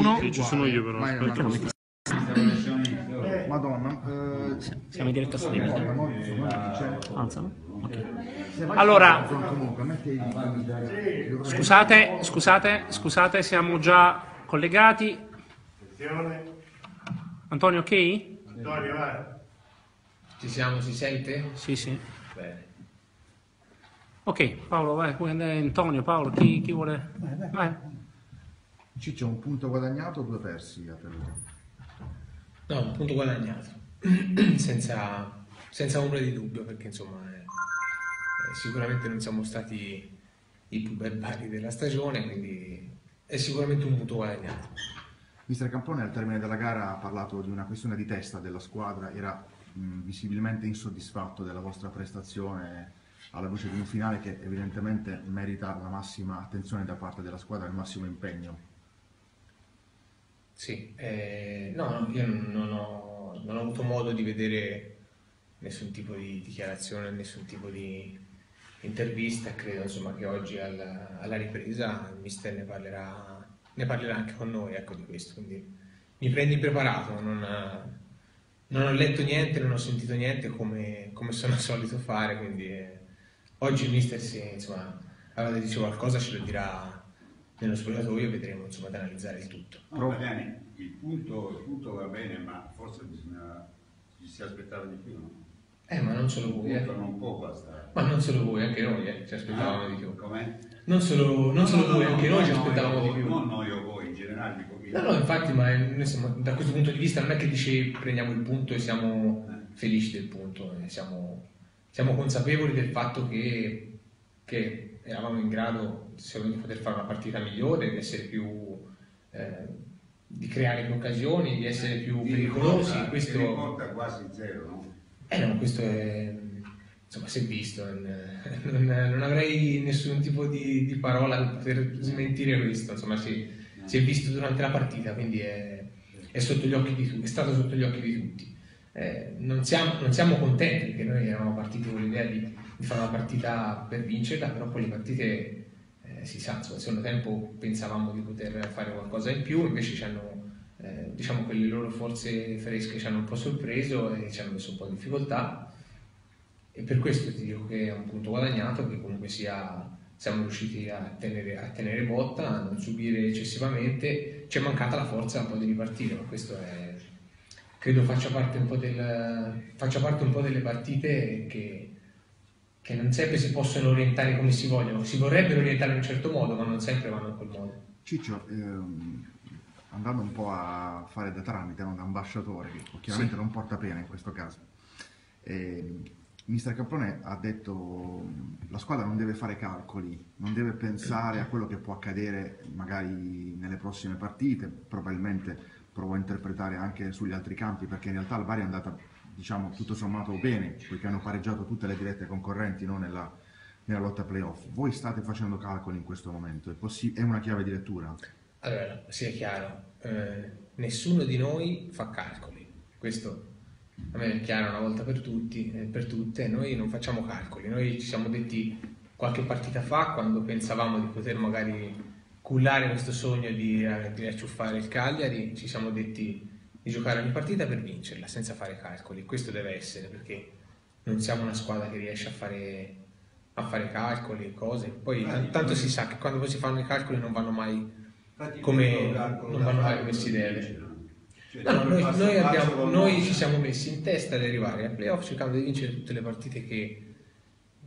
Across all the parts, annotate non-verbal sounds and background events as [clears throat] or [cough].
uno. Sì, ci sono io però. Vai, aspetta. vai, Madonna, eh, Siamo in diretta streaming. guarda, Maurizio, guarda, c'è- Alzano. Ok. se vai- Allora- comunque, metti i- Scusate, scusate, scusate, siamo già collegati. Antonio, ok? Antonio, vai. Ci siamo, si sente? Sì, sì. Bene. Ok, Paolo, vai, puoi andare. Antonio, Paolo, chi, chi vuole? Vai. Ciccio, un punto guadagnato o due persi a Perugia? No, un punto guadagnato, [clears throat] senza, senza ombra di dubbio, perché insomma eh, eh, sicuramente non siamo stati i più barbari della stagione, quindi è sicuramente un punto guadagnato. Mister Campone al termine della gara ha parlato di una questione di testa della squadra, era mh, visibilmente insoddisfatto della vostra prestazione alla luce di un finale che evidentemente merita la massima attenzione da parte della squadra e il massimo impegno. Sì, eh, no, io non ho, non ho avuto modo di vedere nessun tipo di dichiarazione, nessun tipo di intervista, credo insomma che oggi alla, alla ripresa il mister ne parlerà, ne parlerà anche con noi ecco, di questo, quindi mi prendi impreparato, non, non ho letto niente, non ho sentito niente come, come sono [laughs] solito fare, quindi eh, oggi il mister se insomma, avrà da dire qualcosa ce lo dirà nello spogliatoio vedremo insomma, di analizzare il tutto. No, bene, il punto, il punto va bene, ma forse bisogna, ci si aspettava di più, no? Eh, ma non solo voi, eh. non può bastare. Ma non solo voi, anche noi, eh, ci aspettavamo di più. Com'è? Non solo, non solo No, voi, no, anche no, noi ci aspettavamo di più. Non noi o voi, in generale dico io. No, no, infatti, ma siamo, da questo punto di vista non è che dice prendiamo il punto e siamo felici del punto, eh, siamo, siamo consapevoli del fatto che, che eravamo in grado di poter fare una partita migliore, di essere più... eh, di creare più occasioni, di essere più Ti pericolosi. ti Questo, riporta quasi zero, no? Eh no, questo è, insomma, si è visto, non, non- avrei nessun tipo di, di parola per poter smentire questo, insomma, si, si è visto durante la partita, quindi è, è sotto gli occhi di tutti, è stato sotto gli occhi di tutti. Eh, non, siamo, non siamo contenti perché noi eravamo partiti con l'idea di, di fare una partita per vincerla, però poi le partite, eh, si sa, insomma, secondo tempo pensavamo di poter fare qualcosa in più, invece ci hanno eh, diciamo che le loro forze fresche ci hanno un po' sorpreso e ci hanno messo un po' in difficoltà. E per questo ti dico che è un punto guadagnato che comunque sia siamo riusciti a tenere, a tenere botta, a non subire eccessivamente, ci è mancata la forza un po' di ripartire, ma questo è, credo faccia parte del, faccia parte un po' delle partite che, che non sempre si possono orientare come si vogliono, si vorrebbero orientare in un certo modo, ma non sempre vanno in quel modo. Ciccio, ehm, andando un po' a fare da tramite, no, da ambasciatore, che chiaramente non porta pena in questo caso. ehm, Mister Caprone ha detto la squadra non deve fare calcoli, non deve pensare a quello che può accadere magari nelle prossime partite, probabilmente provo a interpretare anche sugli altri campi perché in realtà il Bari è andata diciamo tutto sommato bene, poiché hanno pareggiato tutte le dirette concorrenti no, nella, nella lotta playoff. Voi state facendo calcoli in questo momento, è, possi- è una chiave di lettura? Allora, sia chiaro, eh, nessuno di noi fa calcoli, questo a me è chiaro una volta per tutti, eh, per tutte, noi non facciamo calcoli, noi ci siamo detti qualche partita fa quando pensavamo di poter magari cullare questo sogno di, eh, di acciuffare il Cagliari, ci siamo detti di giocare ogni partita per vincerla senza fare calcoli, questo deve essere perché non siamo una squadra che riesce a fare, a fare calcoli e cose, poi tan- tanto si sa che quando poi si fanno i calcoli non vanno mai come non vanno mai come si deve. No, no, noi, noi abbiamo- noi ci siamo messi in testa di arrivare ai playoff cercando di vincere tutte le partite che,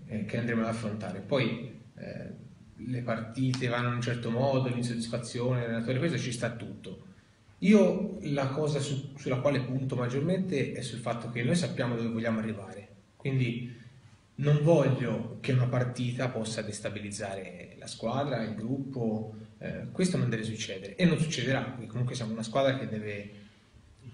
eh, che andremo ad affrontare. Poi eh, le partite vanno in un certo modo, l'insoddisfazione, l'allenatore, questo ci sta tutto. Io la cosa su- sulla quale punto maggiormente è sul fatto che noi sappiamo dove vogliamo arrivare, quindi non voglio che una partita possa destabilizzare la squadra, il gruppo, eh, questo non deve succedere e non succederà, perché comunque siamo una squadra che deve,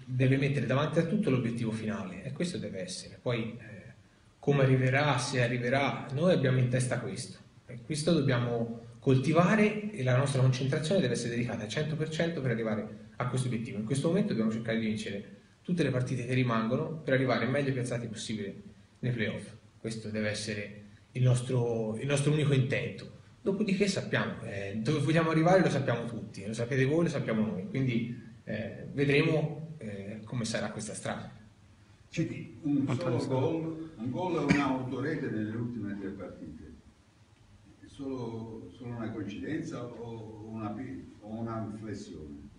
deve mettere davanti a tutto l'obiettivo finale e questo deve essere. Poi eh, come arriverà, se arriverà, noi abbiamo in testa questo e questo dobbiamo coltivare e la nostra concentrazione deve essere dedicata al 100% per arrivare a questo obiettivo. In questo momento dobbiamo cercare di vincere tutte le partite che rimangono per arrivare meglio piazzati possibile nei playoff. Questo deve essere il nostro, il nostro unico intento. Dopodiché sappiamo, eh, dove vogliamo arrivare lo sappiamo tutti, lo sapete voi, lo sappiamo noi, quindi eh, vedremo eh, come sarà questa strada. Citi, un solo gol, un gol e un'autorete nelle ultime tre partite. È solo, solo una coincidenza o una, o una flessione?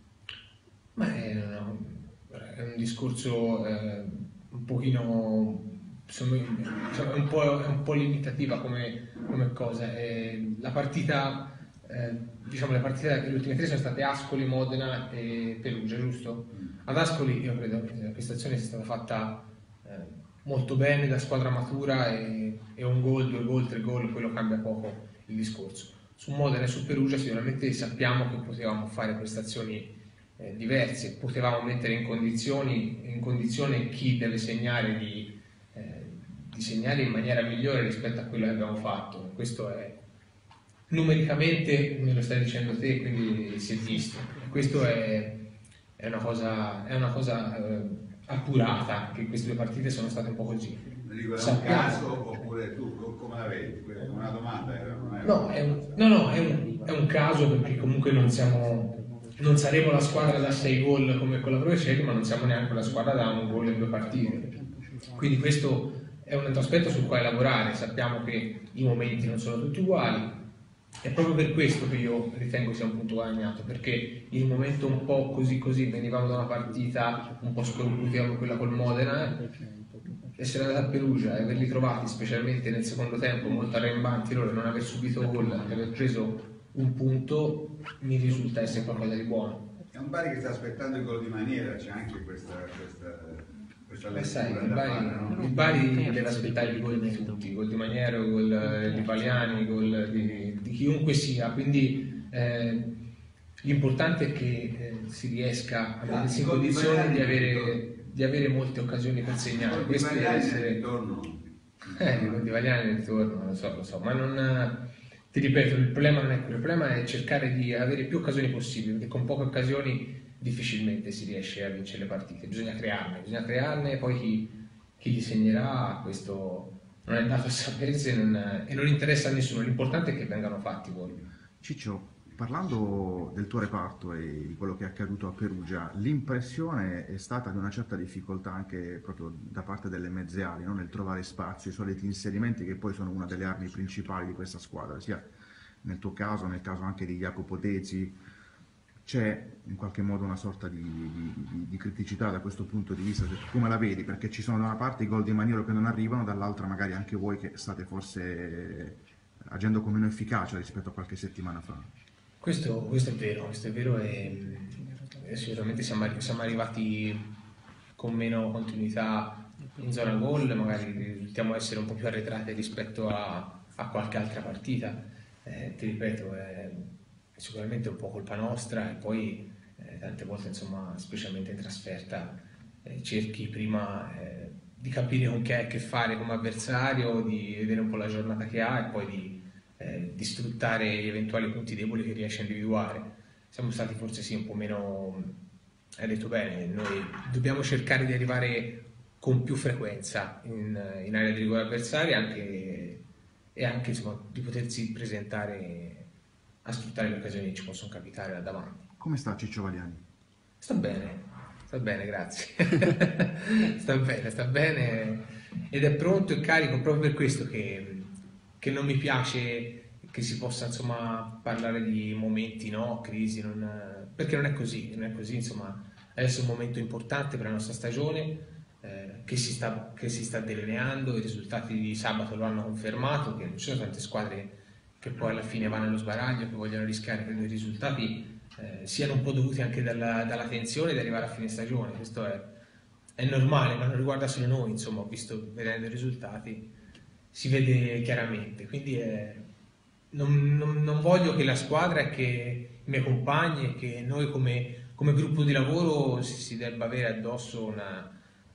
Ma è, è un discorso eh, un pochino insomma, è, un po', è un po' limitativa come, come cosa. Eh, la partita, eh, diciamo, le partite, le ultime tre sono state Ascoli, Modena e Perugia, giusto? Ad Ascoli io credo che la prestazione sia stata fatta eh, molto bene da squadra matura e, e un gol, due gol, tre gol, quello cambia poco il discorso. Su Modena e su Perugia sicuramente sappiamo che potevamo fare prestazioni eh, diverse, potevamo mettere in, condizioni, in condizione chi deve segnare di, eh, di segnare in maniera migliore rispetto a quello che abbiamo fatto. Questo è numericamente, me lo stai dicendo te, quindi si è visto. Questo è, è una cosa, è una cosa eh, appurata, che queste due partite sono state un po' così. Dico, è un caso oppure tu come la vedi? Una domanda era, era... No, è un, no, no è, un, è un caso perché comunque non siamo non saremo la squadra da 6 gol come con la Provecelli, ma non siamo neanche la squadra da un gol in due partite. Quindi questo è un altro aspetto sul quale lavorare. Sappiamo che i momenti non sono tutti uguali. È proprio per questo che io ritengo sia un punto guadagnato, perché il momento un po' così così, venivamo da una partita un po' scorbutica come quella col Modena, essere andati a Perugia e averli trovati, specialmente nel secondo tempo, molto arrembanti loro, non aver subito gol, aver preso un punto mi risulta essere qualcosa di buono. È un Bari che sta aspettando il gol di maniera, c'è anche questa, questa, questa eh sai, il, Bari, fare, no? il Bari deve aspettare il gol di tutti, il gol di Maniera, il gol di Paliani, il gol di, di chiunque sia, quindi eh, l'importante è che eh, si riesca a mettersi in condizione di avere, di avere, molte occasioni per segnare. Questo deve essere... ritorno. Eh, il gol di Valiani ritorno, lo so, lo so, ma non ti ripeto, il problema non è quello, il problema è cercare di avere più occasioni possibili, perché con poche occasioni difficilmente si riesce a vincere le partite, bisogna crearne, bisogna crearne poi chi, chi li segnerà, questo non è dato a sapere non, e non interessa a nessuno, l'importante è che vengano fatti gol. Ciccio, parlando del tuo reparto e di quello che è accaduto a Perugia, l'impressione è stata di una certa difficoltà anche proprio da parte delle mezze ali no? nel trovare spazio, i soliti inserimenti che poi sono una delle armi principali di questa squadra, sia nel tuo caso, nel caso anche di Jacopo Dezi, c'è in qualche modo una sorta di, di, di, criticità da questo punto di vista, come la vedi? Perché ci sono da una parte i gol di Maniero che non arrivano, dall'altra magari anche voi che state forse agendo con meno efficacia rispetto a qualche settimana fa. Questo, questo, è vero, questo è vero e, e sicuramente siamo, siamo, arrivati con meno continuità in zona gol, magari risultiamo essere un po' più arretrati rispetto a, a qualche altra partita. Eh, ti ripeto, è, è, sicuramente un po' colpa nostra e poi eh, tante volte, insomma, specialmente in trasferta, eh, cerchi prima eh, di capire con chi hai a che fare come avversario, di vedere un po' la giornata che ha e poi di eh, di sfruttare gli eventuali punti deboli che riesce a individuare. Siamo stati forse sì un po' meno, hai detto bene, noi dobbiamo cercare di arrivare con più frequenza in, in area di rigore avversaria anche, e anche insomma, di potersi presentare a sfruttare le occasioni che ci possono capitare da davanti. Come sta Ciccio Valiani? Sta bene, sta bene, grazie. [laughs] sta bene, sta bene ed è pronto e carico proprio per questo che che non mi piace che si possa insomma parlare di momenti no, crisi, non, perché non è così, non è così insomma adesso è un momento importante per la nostra stagione eh, che, si sta, che si sta delineando, i risultati di sabato lo hanno confermato, che non ci sono tante squadre che poi alla fine vanno allo sbaraglio, che vogliono rischiare, credo i risultati eh, siano un po' dovuti anche dalla, dalla, tensione di arrivare a fine stagione, questo è, è normale, ma non riguarda solo noi, insomma ho visto vedendo i risultati si vede chiaramente. Quindi è, non, non, non, voglio che la squadra e che i miei compagni e che noi come, come gruppo di lavoro si, si debba avere addosso una,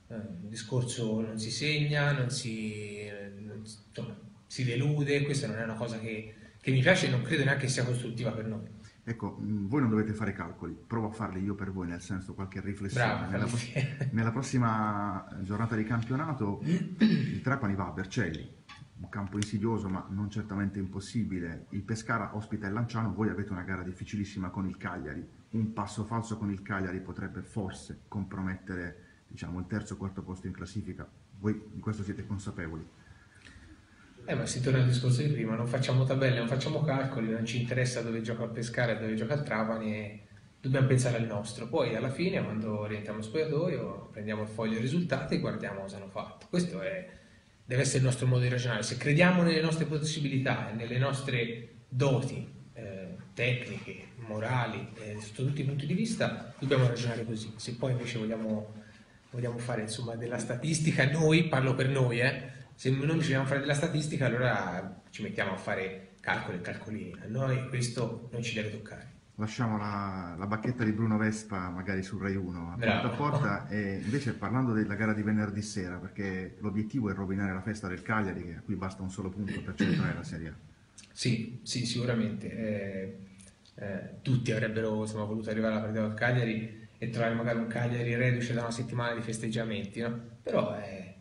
uh, un discorso non si segna, non si, non, insomma, si delude, questa non è una cosa che, che mi piace e non credo neanche sia costruttiva per noi. Ecco, voi non dovete fare calcoli, provo a farli io per voi, nel senso qualche riflessione. Bravo, nella, nella, prossima giornata di campionato il Trapani va a Vercelli, un campo insidioso ma non certamente impossibile. Il Pescara ospita il Lanciano, voi avete una gara difficilissima con il Cagliari. Un passo falso con il Cagliari potrebbe forse compromettere diciamo, il terzo o quarto posto in classifica. Voi di questo siete consapevoli? Eh, ma si torna al discorso di prima, non facciamo tabelle, non facciamo calcoli, non ci interessa dove gioca il Pescara e dove gioca il Trapani e dobbiamo pensare al nostro. Poi alla fine, quando rientriamo in spogliatoio, prendiamo il foglio risultati e guardiamo cosa hanno fatto. Questo è, deve essere il nostro modo di ragionare. Se crediamo nelle nostre possibilità e nelle nostre doti eh, tecniche, morali, eh, sotto tutti i punti di vista, dobbiamo ragionare così. Se poi invece vogliamo, vogliamo fare insomma, della statistica, noi, parlo per noi, eh, se noi vogliamo fare della statistica, allora ci mettiamo a fare calcoli e calcolini. A noi questo non ci deve toccare. Lasciamo la, la bacchetta di Bruno Vespa magari su Rai 1 a porta a porta e invece parlando della gara di venerdì sera, perché l'obiettivo è rovinare la festa del Cagliari, a cui basta un solo punto per centrare la Serie A. Sì, sì, sicuramente. Eh, eh, tutti avrebbero insomma, voluto arrivare alla partita del Cagliari e trovare magari un Cagliari reduce da una settimana di festeggiamenti, no? Però eh,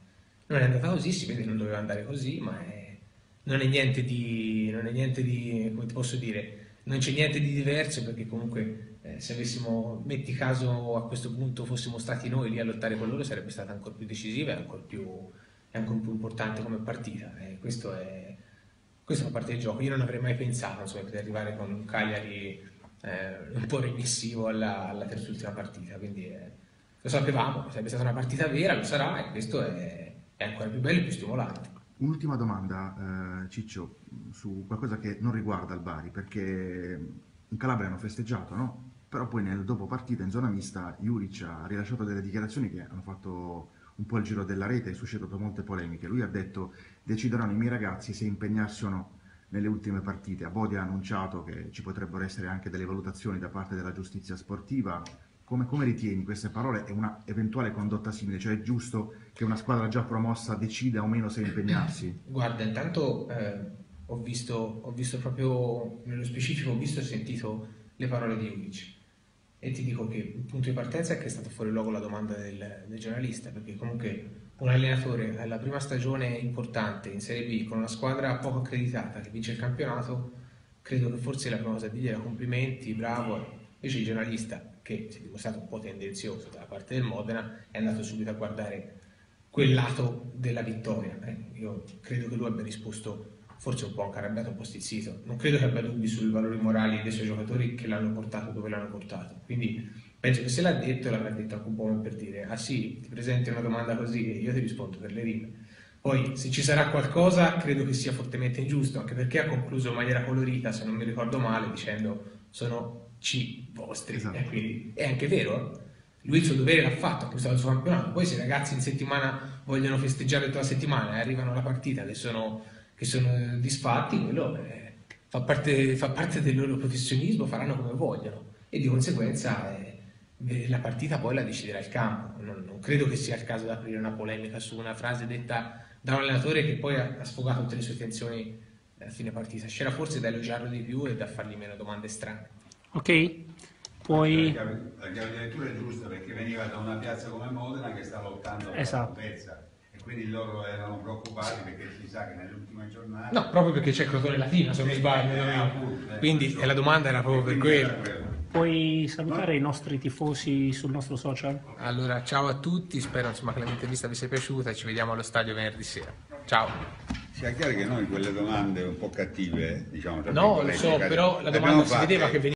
non è andata così, si vede che non doveva andare così, ma è, non è niente di, non è niente di, come ti posso dire, non c'è niente di diverso perché comunque eh, se avessimo, metti caso a questo punto fossimo stati noi lì a lottare con loro sarebbe stata ancora più decisiva e ancora più, ancora più importante come partita. Eh, questo è, questa è una parte del gioco. Io non avrei mai pensato insomma, di arrivare con un Cagliari eh, un po' remissivo alla, alla terz'ultima partita, quindi eh, lo sapevamo, sarebbe stata una partita vera, lo sarà e questo è è ancora più bello e più stimolante. Un'ultima domanda, eh, Ciccio, su qualcosa che non riguarda il Bari, perché in Calabria hanno festeggiato, no? Però poi nel dopo partita in zona mista Juric ha rilasciato delle dichiarazioni che hanno fatto un po' il giro della rete e suscitato molte polemiche. Lui ha detto decideranno i miei ragazzi se impegnarsi o no nelle ultime partite. A Bodi ha annunciato che ci potrebbero essere anche delle valutazioni da parte della giustizia sportiva come, come, ritieni queste parole e una eventuale condotta simile? Cioè è giusto che una squadra già promossa decida o meno se impegnarsi? [clears throat] Guarda, intanto eh, ho, visto, ho, visto, proprio nello specifico, ho visto e sentito le parole di Judic e ti dico che il punto di partenza è che è stato fuori luogo la domanda del, del giornalista, perché comunque un allenatore alla prima stagione importante in Serie B con una squadra poco accreditata che vince il campionato, credo che forse la prima cosa da dire era complimenti, bravo, invece il giornalista che si è dimostrato un po' tendenzioso dalla parte del Modena, è andato subito a guardare quel lato della vittoria. Eh, io credo che lui abbia risposto forse un po' incarabbiato, un po' stizzito. Non credo che abbia dubbi sui valori morali dei suoi giocatori che l'hanno portato dove l'hanno portato. Quindi penso che se l'ha detto, l'avrà detto anche un po' per dire: ah sì, ti presenti una domanda così e io ti rispondo per le rime. Poi, se ci sarà qualcosa, credo che sia fortemente ingiusto, anche perché ha concluso in maniera colorita, se non mi ricordo male, dicendo sono C vostri. Esatto. E quindi è anche vero, lui il suo dovere l'ha fatto, ha acquistato il suo campionato. Poi se i ragazzi in settimana vogliono festeggiare tutta la settimana e arrivano alla partita che sono, che sono disfatti, quello eh, fa, parte, fa, parte, del loro professionismo, faranno come vogliono. E di conseguenza eh, la partita poi la deciderà il campo. Non, non, credo che sia il caso di aprire una polemica su una frase detta da un allenatore che poi ha, ha sfogato tutte le sue tensioni a fine partita. C'era forse da elogiarlo di più e da fargli meno domande strane ok? Poi... La chiave di lettura è giusta perché veniva da una piazza come Modena che sta lottando per esatto. la salvezza e quindi loro erano preoccupati perché si sa che nelle ultime giornate... No, proprio perché c'è Crotone Latina, se non mi sbaglio. Eh, appunto, eh, quindi so. la domanda era proprio per quello. Puoi salutare no? i nostri tifosi sul nostro social? Allora, ciao a tutti, spero insomma, che l'intervista vi sia piaciuta e ci vediamo allo stadio venerdì sera. Ciao! Sia chiaro che noi quelle domande un po' cattive, diciamo, No, lo so, però la domanda si vedeva che veniva